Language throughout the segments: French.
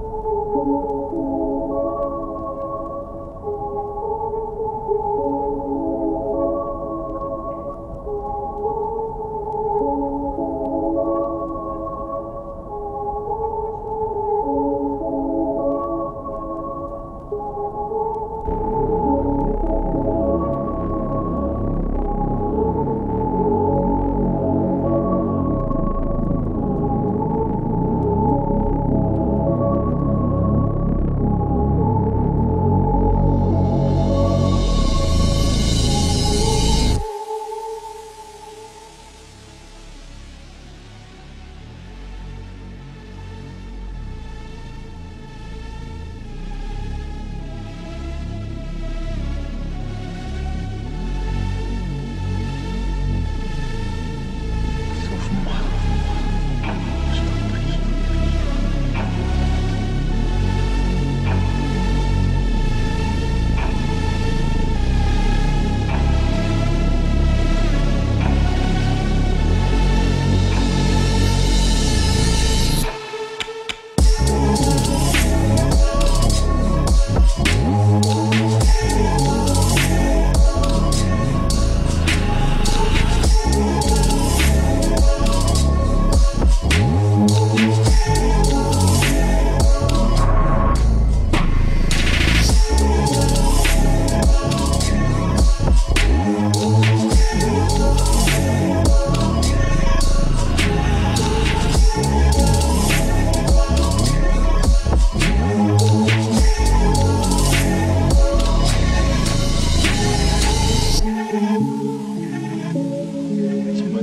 you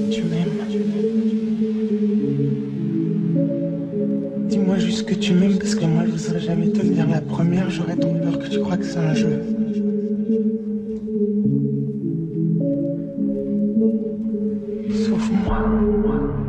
tu m'aimes. Dis-moi juste que tu m'aimes parce que moi je n'oserais jamais te dire la première, j'aurais trop peur que tu crois que c'est un jeu. Sauve-moi. Je